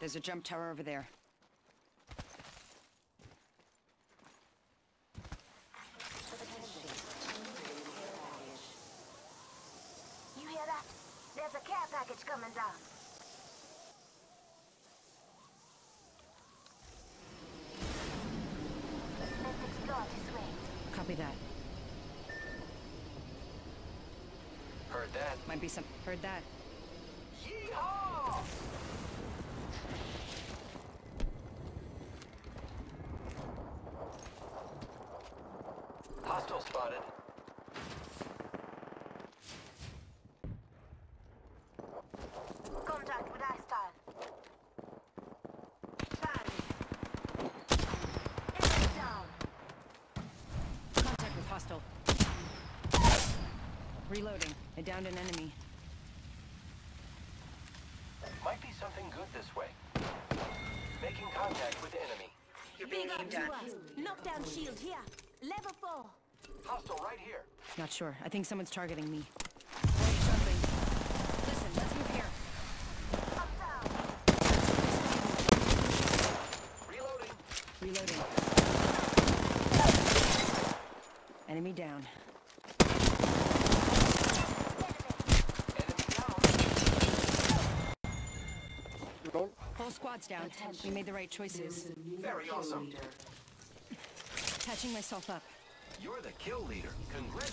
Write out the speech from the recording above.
There's a jump tower over there. You hear that? There's a care package coming down. Let's explore this way. Copy that. Heard that. Might be some. Heard that. Yeehaw! Hostile spotted. Contact with Eyestyle. Bang. Down. Contact with hostile. Reloading. I downed an enemy. Might be something good this way. Making contact with enemy. You're being aimed at. Knockdown shield here. Level 4. Hostile right here. Not sure. I think someone's targeting me. Listen, let's move here. Reloading. Reloading. Enemy down. Enemy down. Whole squad's down. We made the right choices. Very awesome. Patching myself up. You're the kill leader. Congratulations.